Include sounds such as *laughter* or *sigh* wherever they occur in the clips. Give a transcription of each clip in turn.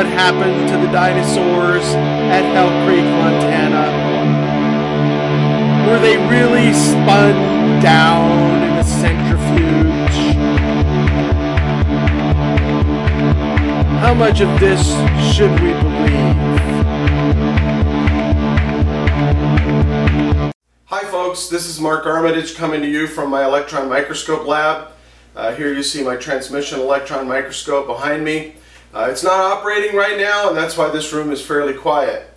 What happened to the dinosaurs at Hell Creek, Montana? Were they really spun down in a centrifuge? How much of this should we believe? Hi folks, this is Mark Armitage coming to you from my electron microscope lab. Uh, here you see my transmission electron microscope behind me. Uh, it's not operating right now and that's why this room is fairly quiet.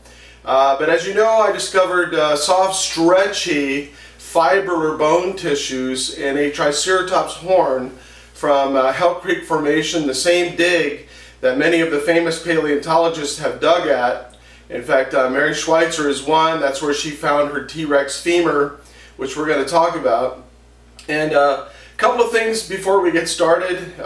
Uh, but as you know I discovered uh, soft stretchy fiber or bone tissues in a Triceratops horn from uh, Hell Creek Formation, the same dig that many of the famous paleontologists have dug at. In fact, uh, Mary Schweitzer is one. That's where she found her T-Rex femur, which we're going to talk about. And uh, a couple of things before we get started.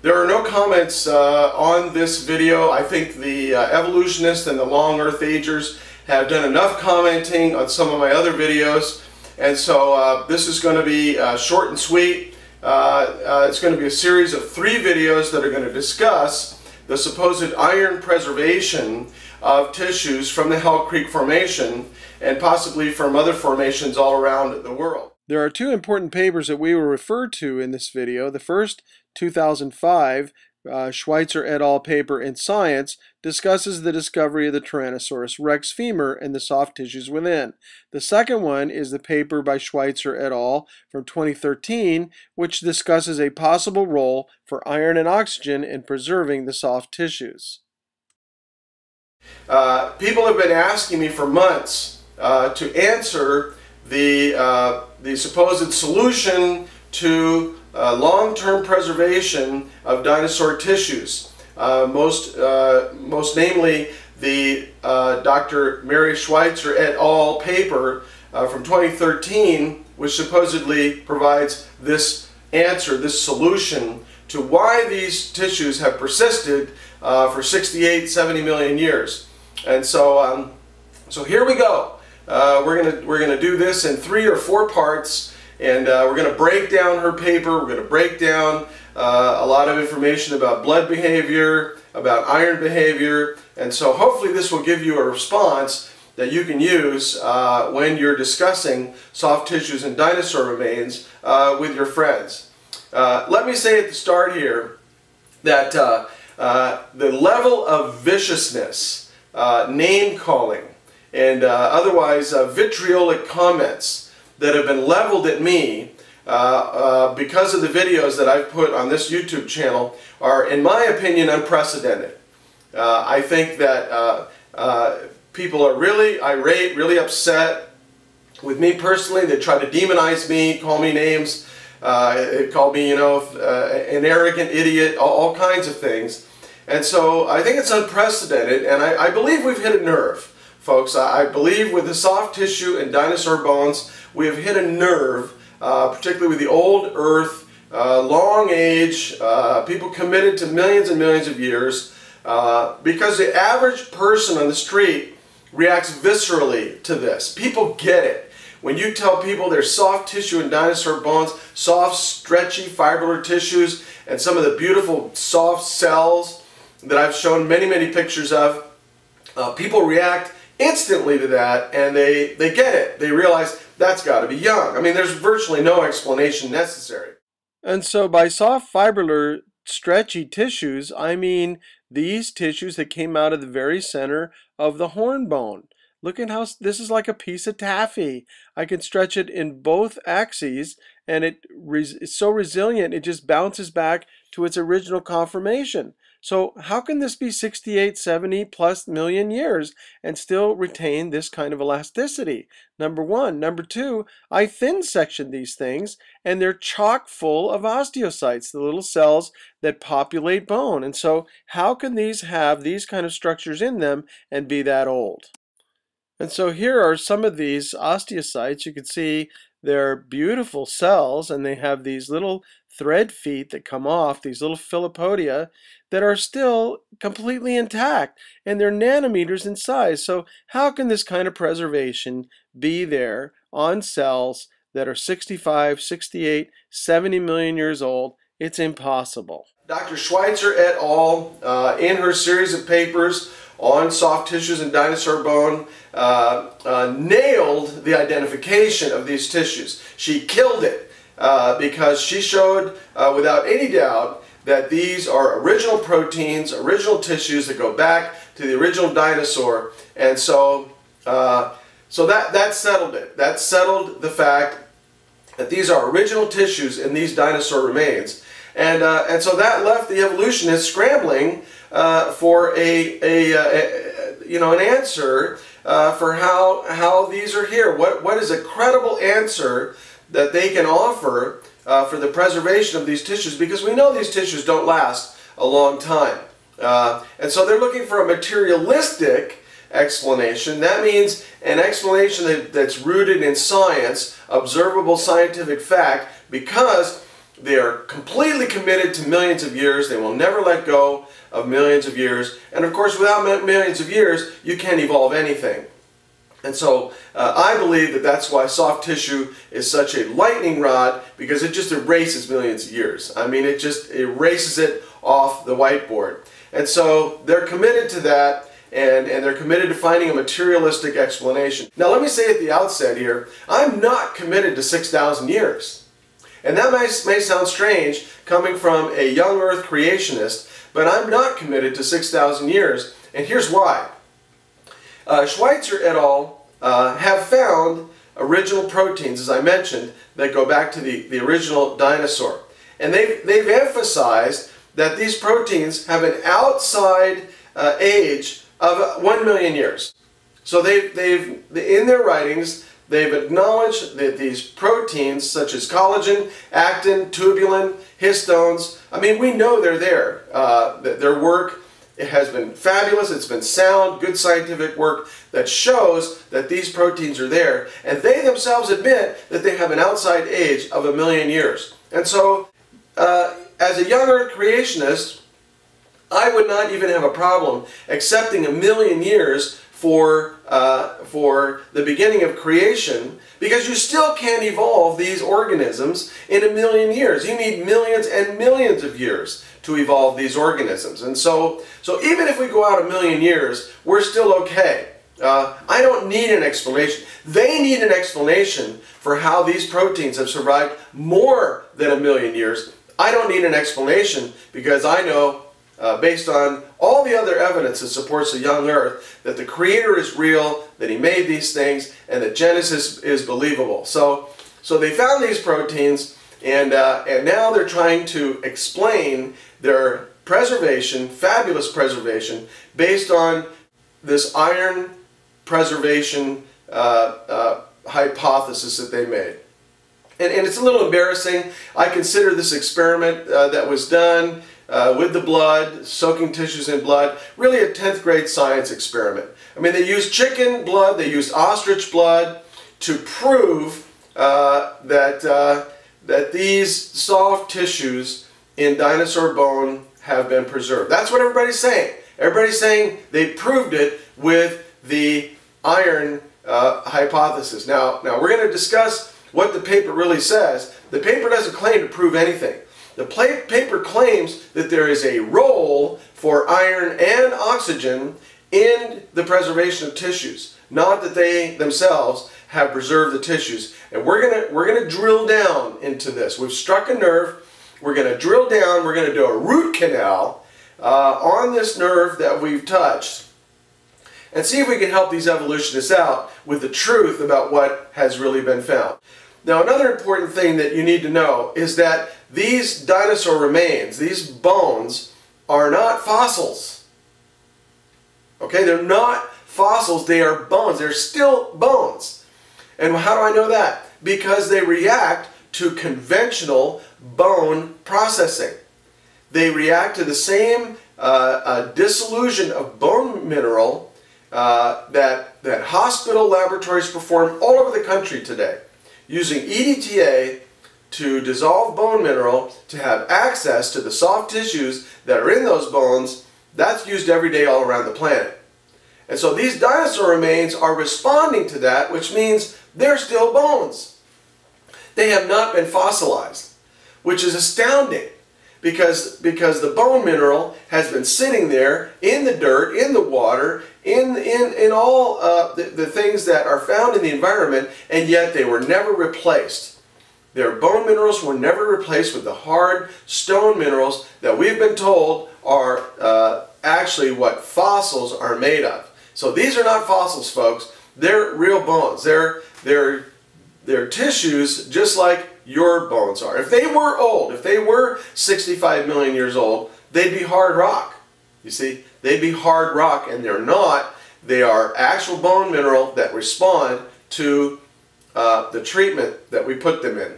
Uh, there are no comments uh, on this video. I think the uh, evolutionists and the long earth agers have done enough commenting on some of my other videos. And so uh, this is going to be uh, short and sweet. Uh, it's going to be a series of three videos that are going to discuss the supposed iron preservation of tissues from the Hell Creek Formation and possibly from other formations all around the world. There are two important papers that we will refer to in this video. The first, 2005, uh, Schweitzer et al. paper in Science discusses the discovery of the Tyrannosaurus rex femur and the soft tissues within. The second one is the paper by Schweitzer et al. from 2013, which discusses a possible role for iron and oxygen in preserving the soft tissues. Uh, people have been asking me for months uh, to answer the, uh, the supposed solution to uh, long-term preservation of dinosaur tissues. Uh, most, uh, most namely the uh, Dr. Mary Schweitzer et al. paper uh, from 2013 which supposedly provides this answer, this solution to why these tissues have persisted for 68, 70 million years. And so, um, so here we go. Uh, we're gonna we're gonna do this in three or four parts, and uh, we're gonna break down her paper. We're gonna break down uh, a lot of information about blood behavior, about iron behavior, and so hopefully this will give you a response that you can use uh, when you're discussing soft tissues and dinosaur remains uh, with your friends. Uh, let me say at the start here that the level of viciousness, name calling, and uh, otherwise uh, vitriolic comments that have been leveled at me uh, uh, because of the videos that I've put on this YouTube channel are, in my opinion, unprecedented. Uh, I think that people are really irate, really upset with me personally. They try to demonize me, call me names, uh, call me, you know, uh, an arrogant idiot, all, all, kinds of things. And so I think it's unprecedented, and I, I believe we've hit a nerve folks. I believe with the soft tissue and dinosaur bones, we have hit a nerve, uh, particularly with the old earth, uh, long age, uh, people committed to millions and millions of years, uh, because the average person on the street reacts viscerally to this. People get it. When you tell people there's soft tissue and dinosaur bones, soft, stretchy, fibrous tissues, and some of the beautiful soft cells that I've shown many, many pictures of, uh, people react instantly to that and they, they get it. They realize that's got to be young. I mean, there's virtually no explanation necessary. And so by soft fibrillar stretchy tissues, I mean these tissues that came out of the very center of the horn bone. Look at how this is like a piece of taffy. I can stretch it in both axes and it's so resilient it just bounces back to its original conformation. So how can this be 68, 70 plus million years and still retain this kind of elasticity? Number one. Number two, I thin section these things and they're chock full of osteocytes, the little cells that populate bone. And so how can these have these kind of structures in them and be that old? And so here are some of these osteocytes. You can see they're beautiful cells and they have these little thread feet that come off, these little filopodia that are still completely intact and they're nanometers in size. So how can this kind of preservation be there on cells that are 65, 68, 70 million years old? It's impossible. Dr. Schweitzer et al., uh, in her series of papers on soft tissues and dinosaur bone, uh, uh, nailed the identification of these tissues. She killed it uh, because she showed uh, without any doubt that these are original proteins, original tissues that go back to the original dinosaur. And so, uh, so that, that settled it. That settled the fact that these are original tissues in these dinosaur remains. And, uh, and so that left the evolutionists scrambling uh, for a, a, uh, a, you know, an answer uh, for how, how these are here. What, what is a credible answer that they can offer uh, for the preservation of these tissues? Because we know these tissues don't last a long time. Uh, and so they're looking for a materialistic explanation. That means an explanation that, that's rooted in science, observable scientific fact, because they are completely committed to millions of years. They will never let go of millions of years. And of course, without millions of years, you can't evolve anything. And so uh, I believe that that's why soft tissue is such a lightning rod because it just erases millions of years. I mean, it just erases it off the whiteboard. And so they're committed to that and, and they're committed to finding a materialistic explanation. Now let me say at the outset here, I'm not committed to 6,000 years. And that may, may sound strange coming from a young earth creationist, but I'm not committed to 6,000 years. And here's why. Uh, Schweitzer et al. Uh, have found original proteins, as I mentioned, that go back to the, the original dinosaur. And they've, they've emphasized that these proteins have an outside uh, age of 1 million years. So they've, they've, in their writings, they've acknowledged that these proteins, such as collagen, actin, tubulin, histones, I mean, we know they're there. Uh, their work has been fabulous. It's been sound, good scientific work that shows that these proteins are there. And they themselves admit that they have an outside age of a million years. And so, uh, as a young earth creationist, I would not even have a problem accepting a million years for, uh, for the beginning of creation because you still can't evolve these organisms in a million years. You need millions and millions of years to evolve these organisms. And so, so even if we go out a million years, we're still okay. Uh, I don't need an explanation. They need an explanation for how these proteins have survived more than a million years. I don't need an explanation because I know uh, based on all the other evidence that supports the young earth that the creator is real, that he made these things, and that Genesis is believable. So, so they found these proteins, and, uh, and now they're trying to explain their preservation, fabulous preservation, based on this iron preservation uh, uh hypothesis that they made. And, and, it's a little embarrassing. I consider this experiment uh, that was done uh, with the blood, soaking tissues in blood, really a 10th grade science experiment. I mean, they used chicken blood, they used ostrich blood to prove uh, that, that these soft tissues in dinosaur bone have been preserved. That's what everybody's saying. Everybody's saying they proved it with the iron uh, hypothesis. Now, now we're going to discuss what the paper really says. The paper doesn't claim to prove anything. The paper claims that there is a role for iron and oxygen in the preservation of tissues, not that they themselves have preserved the tissues. And we're gonna we're gonna drill down into this. We've struck a nerve. We're gonna drill down. We're gonna do a root canal uh, on this nerve that we've touched, and see if we can help these evolutionists out with the truth about what has really been found. Now, another important thing that you need to know is that these dinosaur remains, these bones, are not fossils. Okay, they're not fossils, they are bones. They're still bones. And how do I know that? Because they react to conventional bone processing. They react to the same uh, uh, dissolution of bone mineral uh, that, that hospital laboratories perform all over the country today using EDTA to dissolve bone mineral to have access to the soft tissues that are in those bones, that's used every day all around the planet. And so these dinosaur remains are responding to that, which means they're still bones. They have not been fossilized, which is astounding because because the bone mineral has been sitting there in the dirt, in the water, in in in all uh, the, the things that are found in the environment, and yet they were never replaced. Their bone minerals were never replaced with the hard stone minerals that we've been told are uh, actually what fossils are made of. So these are not fossils, folks. They're real bones. They're they're they're tissues just like your bones are. If they were old, if they were 65 million years old, they'd be hard rock. You see, they'd be hard rock, and they're not. They are actual bone mineral that respond to uh, the treatment that we put them in.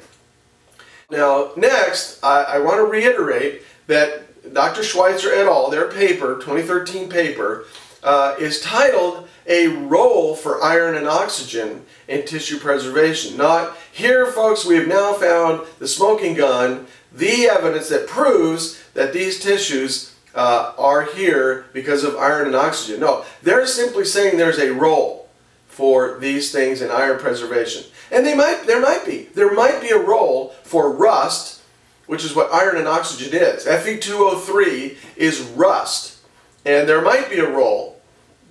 Now, next, I, I want to reiterate that Dr. Schweitzer et al., their paper, 2013 paper, uh, is titled A Role for Iron and Oxygen in Tissue Preservation. Not here, folks, we have now found the smoking gun, the evidence that proves that these tissues uh, are here because of iron and oxygen. No, they're simply saying there's a role for these things in iron preservation. And they might, there might be. There might be a role for rust, which is what iron and oxygen is. Fe2O3 is rust. And there might be a role,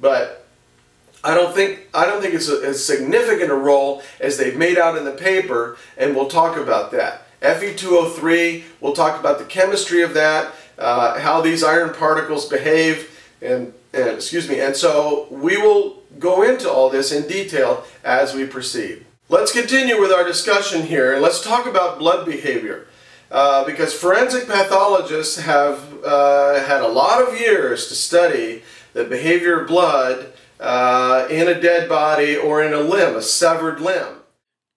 but I don't think I don't think it's a, as significant a role as they've made out in the paper, and we'll talk about that. Fe2O3, we'll talk about the chemistry of that, uh, how these iron particles behave, and, and excuse me, and so we will go into all this in detail as we proceed. Let's continue with our discussion here and let's talk about blood behavior. Uh, because forensic pathologists have uh, had a lot of years to study the behavior of blood uh, in a dead body or in a limb, a severed limb.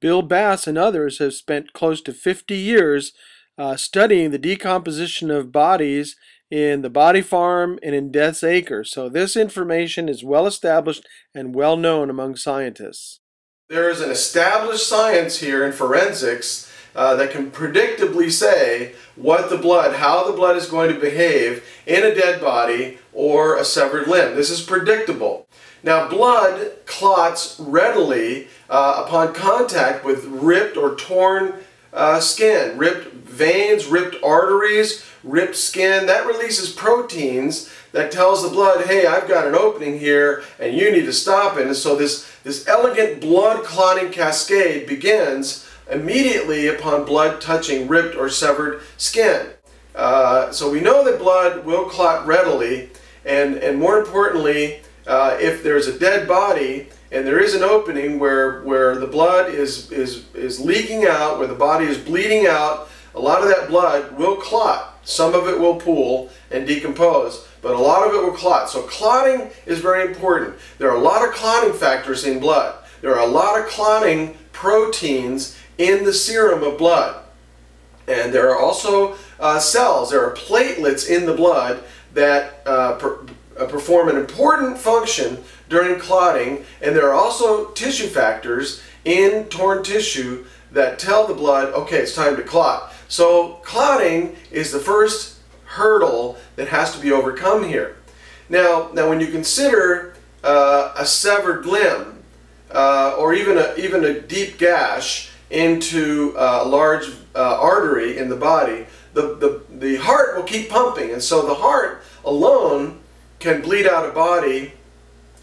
Bill Bass and others have spent close to 50 years uh, studying the decomposition of bodies in the body farm and in Death's Acre. So this information is well established and well known among scientists. There is an established science here in forensics uh, that can predictably say what the blood, how the blood is going to behave in a dead body or a severed limb. This is predictable. Now, blood clots readily uh, upon contact with ripped or torn uh, skin, ripped veins, ripped arteries, ripped skin. That releases proteins that tells the blood, hey, I've got an opening here and you need to stop it. And so this, this elegant blood clotting cascade begins immediately upon blood touching ripped or severed skin. Uh, so we know that blood will clot readily and, and more importantly, uh, if there's a dead body and there is an opening where, where the blood is, is, is leaking out, where the body is bleeding out, a lot of that blood will clot. Some of it will pool and decompose, but a lot of it will clot. So clotting is very important. There are a lot of clotting factors in blood. There are a lot of clotting proteins in the serum of blood. And there are also uh, cells, there are platelets in the blood that uh, per, uh, perform an important function during clotting. And there are also tissue factors in torn tissue that tell the blood, okay, it's time to clot. So clotting is the first hurdle that has to be overcome here. Now, now when you consider uh, a severed limb uh, or even a, even a deep gash into a large uh, artery in the body, the, the, the heart will keep pumping. And so the heart alone can bleed out a body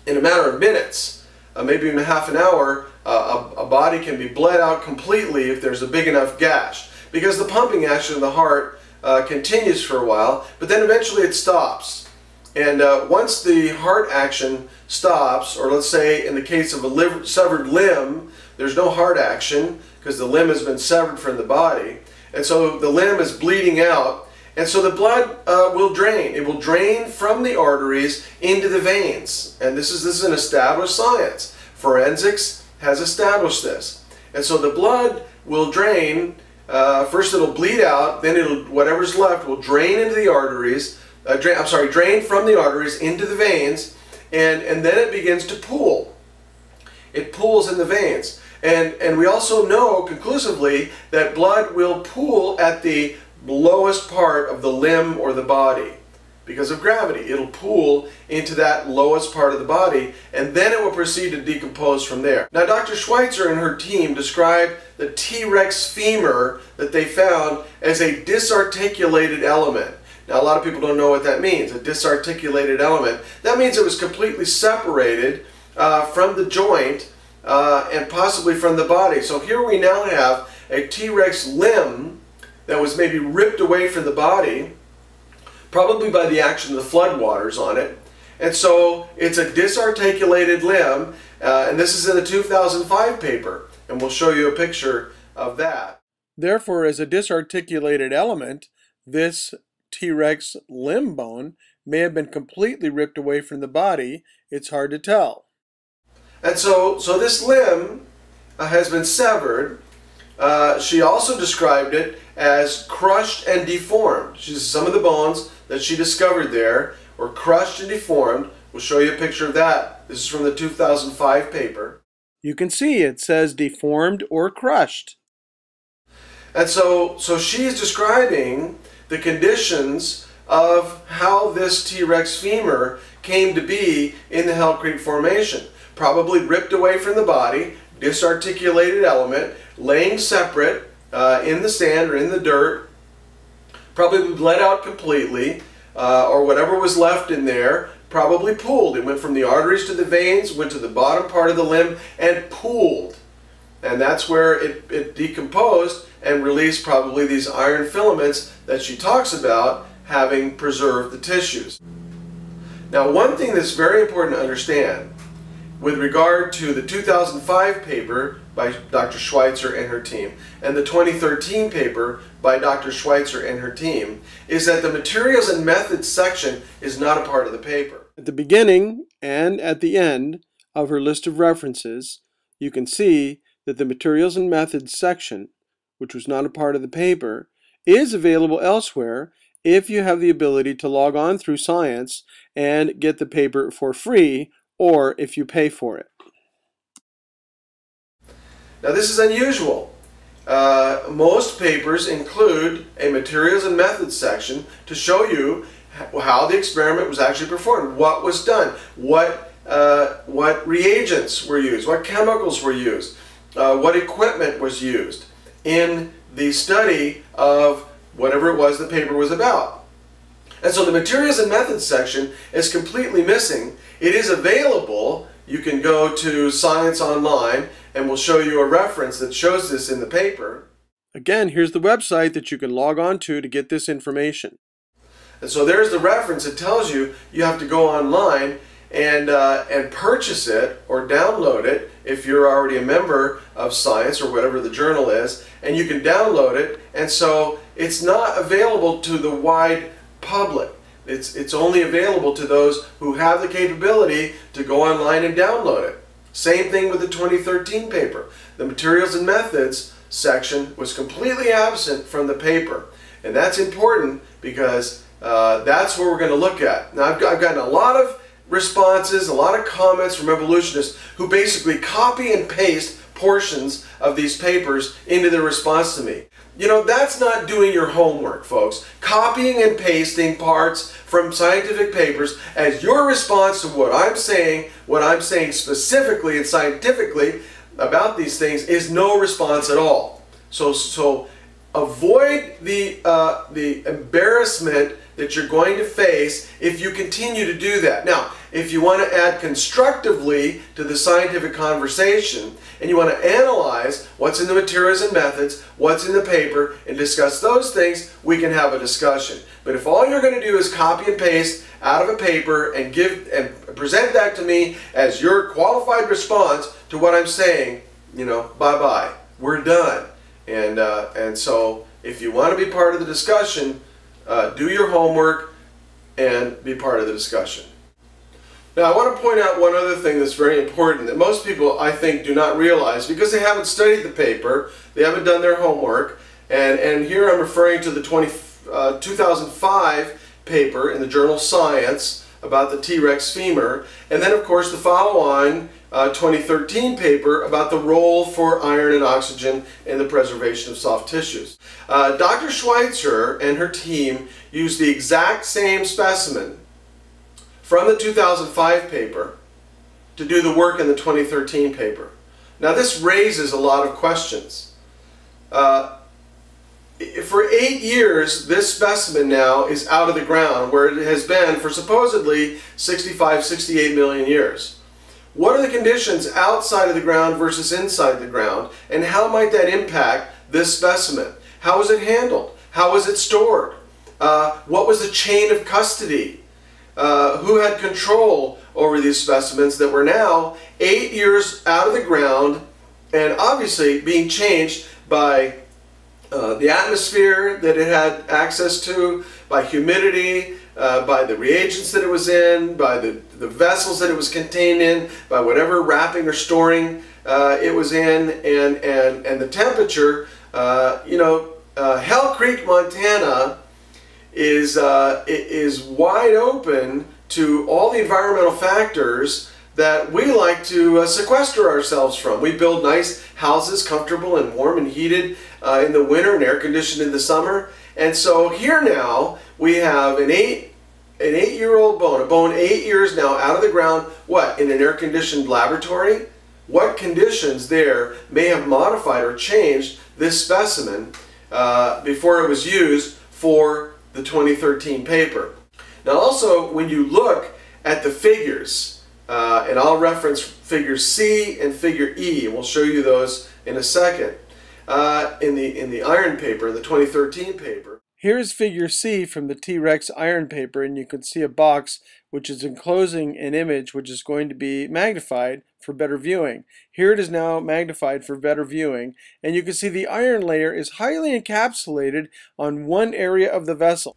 in a matter of minutes, uh, maybe even half an hour. Uh, a, a body can be bled out completely if there's a big enough gash because the pumping action of the heart uh, continues for a while, but then eventually it stops. And uh, once the heart action stops, or let's say in the case of a liver, severed limb, there's no heart action because the limb has been severed from the body. And so the limb is bleeding out, and so the blood uh, will drain. It will drain from the arteries into the veins. And this is, this is an established science. Forensics has established this. And so the blood will drain uh, first it'll bleed out, then it'll whatever's left will drain into the arteries. Uh, drain, I'm sorry, drain from the arteries into the veins, and and then it begins to pool. It pools in the veins, and and we also know conclusively that blood will pool at the lowest part of the limb or the body. because of gravity. It'll pool into that lowest part of the body and then it will proceed to decompose from there. Now Dr. Schweitzer and her team described the T-Rex femur that they found as a disarticulated element. Now a lot of people don't know what that means, a disarticulated element. That means it was completely separated uh, from the joint uh, and possibly from the body. So here we now have a T-Rex limb that was maybe ripped away from the body probably by the action of the floodwaters on it. And so it's a disarticulated limb, uh, and this is in the 2005 paper, and we'll show you a picture of that. Therefore, as a disarticulated element, this T-Rex limb bone may have been completely ripped away from the body. It's hard to tell. And so, so this limb uh, has been severed. Uh, she also described it as crushed and deformed. She says some of the bones that she discovered there were crushed and deformed. We'll show you a picture of that. This is from the 2005 paper. You can see it says deformed or crushed. And so, so she's describing the conditions of how this T-Rex femur came to be in the Hell Creek Formation. Probably ripped away from the body, disarticulated element, laying separate uh, in the sand or in the dirt, probably bled out completely, uh, or whatever was left in there probably pooled. It went from the arteries to the veins, went to the bottom part of the limb, and pooled. And that's where it, it decomposed and released probably these iron filaments that she talks about having preserved the tissues. Now, one thing that's very important to understand with regard to the 2005 paper by Dr. Schweitzer and her team and the 2013 paper by Dr. Schweitzer and her team is that the materials and methods section is not a part of the paper. At the beginning and at the end of her list of references, you can see that the materials and methods section, which was not a part of the paper, is available elsewhere if you have the ability to log on through Science and get the paper for free or if you pay for it. Now this is unusual. Uh, most papers include a materials and methods section to show you how the experiment was actually performed, what was done, what, uh, what reagents were used, what chemicals were used, uh, what equipment was used in the study of whatever it was the paper was about. And so the materials and methods section is completely missing. It is available. You can go to Science Online and we'll show you a reference that shows this in the paper. Again, here's the website that you can log on to to get this information. And so there's the reference. It tells you you have to go online and, uh, and purchase it or download it if you're already a member of Science or whatever the journal is. And you can download it. And so it's not available to the wide public. It's, it's only available to those who have the capability to go online and download it. Same thing with the 2013 paper. The materials and methods section was completely absent from the paper. And that's important because uh, that's where we're going to look at. Now, I've, I've gotten a lot of responses, a lot of comments from evolutionists who basically copy and paste portions of these papers into their response to me. You know, that's not doing your homework, folks. Copying and pasting parts from scientific papers as your response to what I'm saying, what I'm saying specifically and scientifically about these things is no response at all. So, so avoid the, uh, the embarrassment that you're going to face if you continue to do that. Now, if you want to add constructively to the scientific conversation and you want to analyze what's in the materials and methods, what's in the paper, and discuss those things, we can have a discussion. But if all you're going to do is copy and paste out of a paper and give and present that to me as your qualified response to what I'm saying, you know, bye-bye. We're done. And, uh, and so if you want to be part of the discussion, uh, do your homework and be part of the discussion. Now I want to point out one other thing that's very important that most people I think do not realize because they haven't studied the paper, they haven't done their homework, and, and here I'm referring to the 20, uh, 2005 paper in the journal Science about the T-Rex femur, and then of course the follow-on uh, 2013 paper about the role for iron and oxygen in the preservation of soft tissues. Uh, Dr. Schweitzer and her team used the exact same specimen from the 2005 paper to do the work in the 2013 paper. Now this raises a lot of questions. Uh, for eight years, this specimen now is out of the ground where it has been for supposedly 65, 68 million years. What are the conditions outside of the ground versus inside the ground, and how might that impact this specimen? How was it handled? How was it stored? Uh, what was the chain of custody? Uh, who had control over these specimens that were now eight years out of the ground and obviously being changed by uh, the atmosphere that it had access to, by humidity, uh, by the reagents that it was in, by the, the vessels that it was contained in, by whatever wrapping or storing uh, it was in, and, and, and the temperature. Uh, you know, uh, Hell Creek, Montana is, is wide open to all the environmental factors that we like to uh, sequester ourselves from. We build nice houses, comfortable and warm and heated uh, in the winter and air conditioned in the summer. And so here now we have an eight an eight year old bone, a bone eight years now out of the ground, what, in an air conditioned laboratory? What conditions there may have modified or changed this specimen uh, before it was used for the 2013 paper? Now also when you look at the figures, uh, and I'll reference figure C and figure E, and we'll show you those in a second. Uh, in the in the iron paper, the 2013 paper. Here's figure C from the T-Rex iron paper, and you can see a box which is enclosing an image which is going to be magnified for better viewing. Here it is now magnified for better viewing, and you can see the iron layer is highly encapsulated on one area of the vessel.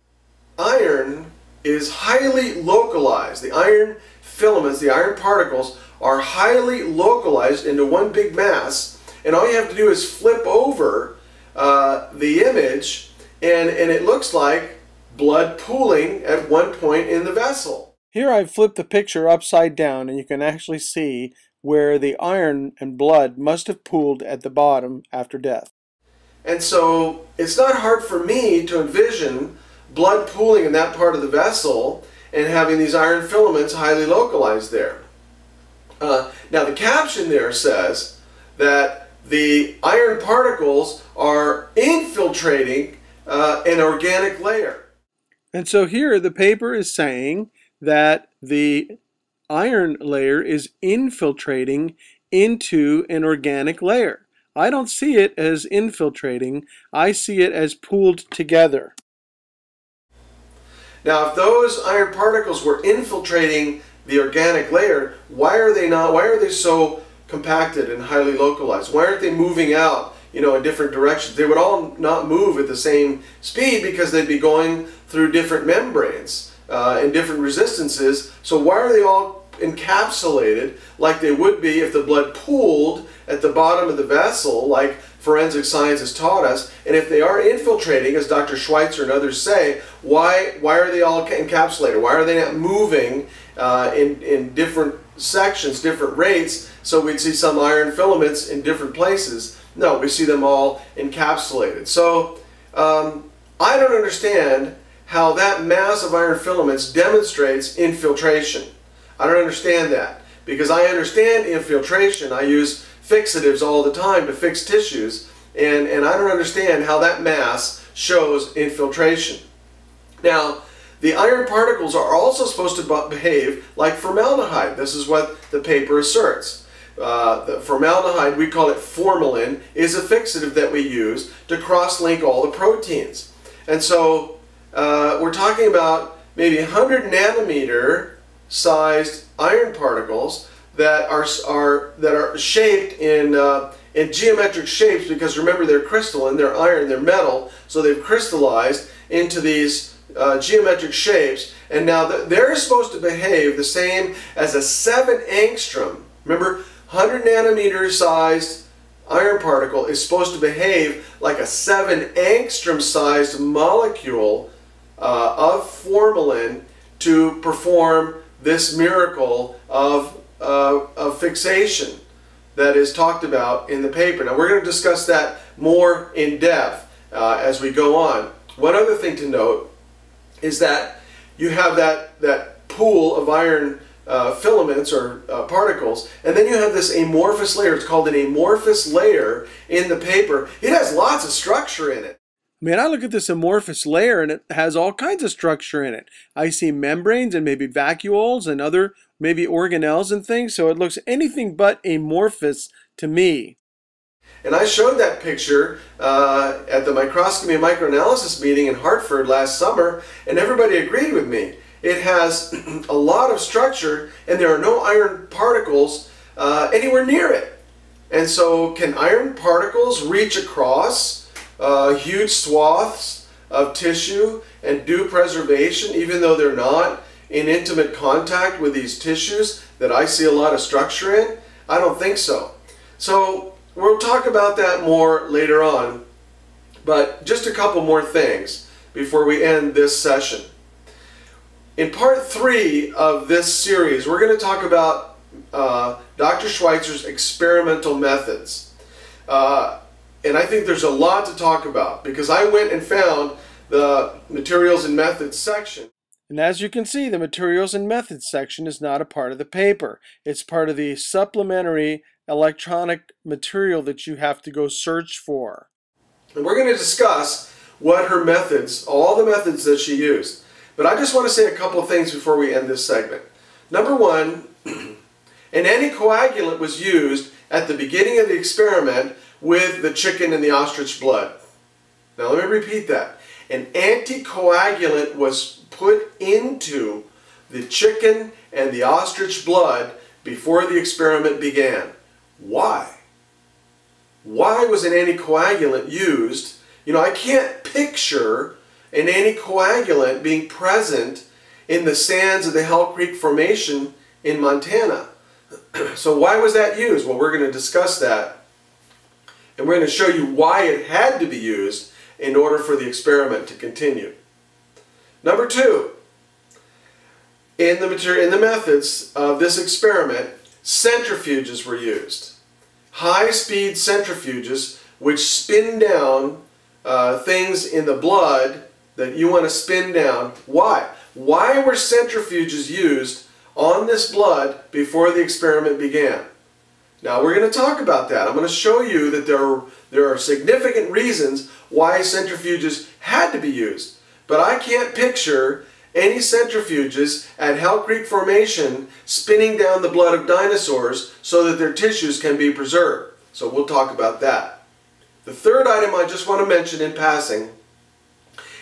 Iron is highly localized. The iron filaments, the iron particles, are highly localized into one big mass. And all you have to do is flip over uh, the image and, and it looks like blood pooling at one point in the vessel. Here I've flipped the picture upside down and you can actually see where the iron and blood must have pooled at the bottom after death. And so it's not hard for me to envision blood pooling in that part of the vessel and having these iron filaments highly localized there. Uh, now the caption there says that the iron particles are infiltrating uh, an organic layer. And so here the paper is saying that the iron layer is infiltrating into an organic layer. I don't see it as infiltrating, I see it as pooled together. Now, if those iron particles were infiltrating the organic layer, why are they not, why are they so compacted and highly localized? Why aren't they moving out, you know, in different directions? They would all not move at the same speed because they'd be going through different membranes uh, and different resistances. So why are they all encapsulated like they would be if the blood pooled at the bottom of the vessel, like forensic science has taught us. And if they are infiltrating, as Dr. Schweitzer and others say, why, why are they all encapsulated? Why are they not moving uh, in, in different sections, different rates, so we'd see some iron filaments in different places? No, we see them all encapsulated. So um, I don't understand how that mass of iron filaments demonstrates infiltration. I don't understand that because I understand infiltration. I use fixatives all the time to fix tissues, and, and I don't understand how that mass shows infiltration. Now, the iron particles are also supposed to behave like formaldehyde. This is what the paper asserts. Uh, the formaldehyde, we call it formalin, is a fixative that we use to cross-link all the proteins. And so uh, we're talking about maybe 100 nanometer sized iron particles that are, are, that are shaped in, uh, in geometric shapes because remember they're crystalline, they're iron, they're metal, so they've crystallized into these uh, geometric shapes and now they're supposed to behave the same as a 7 angstrom. Remember, 100 nanometer sized iron particle is supposed to behave like a 7 angstrom sized molecule uh, of formalin to perform this miracle of, uh, of fixation that is talked about in the paper. Now we're going to discuss that more in depth uh, as we go on. One other thing to note is that you have that, that pool of iron uh, filaments or uh, particles, and then you have this amorphous layer. It's called an amorphous layer in the paper. It has lots of structure in it. Man, I look at this amorphous layer and it has all kinds of structure in it. I see membranes and maybe vacuoles and other maybe organelles and things, so it looks anything but amorphous to me. And I showed that picture uh, at the microscopy and microanalysis meeting in Hartford last summer, and everybody agreed with me. It has *clears throat* a lot of structure, and there are no iron particles uh, anywhere near it. And so, can iron particles reach across uh, huge swaths of tissue and do preservation, even though they're not in intimate contact with these tissues that I see a lot of structure in? I don't think so. So, we'll talk about that more later on. But just a couple more things before we end this session. In part three of this series, we're going to talk about uh, Dr. Schweitzer's experimental methods. Uh, and I think there's a lot to talk about because I went and found the materials and methods section. And as you can see, the materials and methods section is not a part of the paper. It's part of the supplementary electronic material that you have to go search for. And we're going to discuss what her methods, all the methods that she used. But I just want to say a couple of things before we end this segment. Number one, *clears throat* an anticoagulant was used at the beginning of the experiment with the chicken and the ostrich blood. Now let me repeat that. An anticoagulant was put into the chicken and the ostrich blood before the experiment began. Why? Why was an anticoagulant used? You know, I can't picture an anticoagulant being present in the sands of the Hell Creek Formation in Montana. *clears throat* so why was that used? Well, we're going to discuss that. And we're going to show you why it had to be used in order for the experiment to continue. Number two, in the, material, in the methods of this experiment, centrifuges were used. High-speed centrifuges which spin down uh, things in the blood that you want to spin down. Why? Why were centrifuges used on this blood before the experiment began? Now we're going to talk about that. I'm going to show you that there are, there are significant reasons why centrifuges had to be used. But I can't picture any centrifuges at Hell Creek Formation spinning down the blood of dinosaurs so that their tissues can be preserved. So we'll talk about that. The third item I just want to mention in passing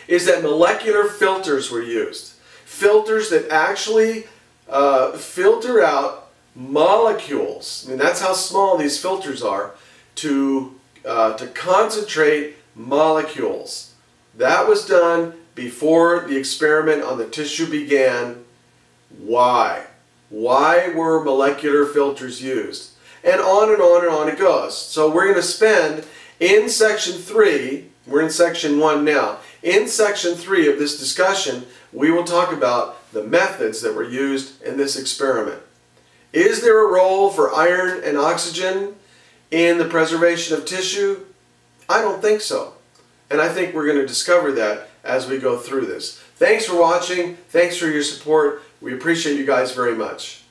is that molecular filters were used. Filters that actually uh, filter out molecules. I mean, that's how small these filters are to, uh, to concentrate molecules. That was done before the experiment on the tissue began. Why? Why were molecular filters used? And on and on and on it goes. So we're going to spend in section 3, we're in section 1 now, in section 3 of this discussion, we will talk about the methods that were used in this experiment. Is there a role for iron and oxygen in the preservation of tissue? I don't think so. And I think we're going to discover that as we go through this. Thanks for watching. Thanks for your support. We appreciate you guys very much.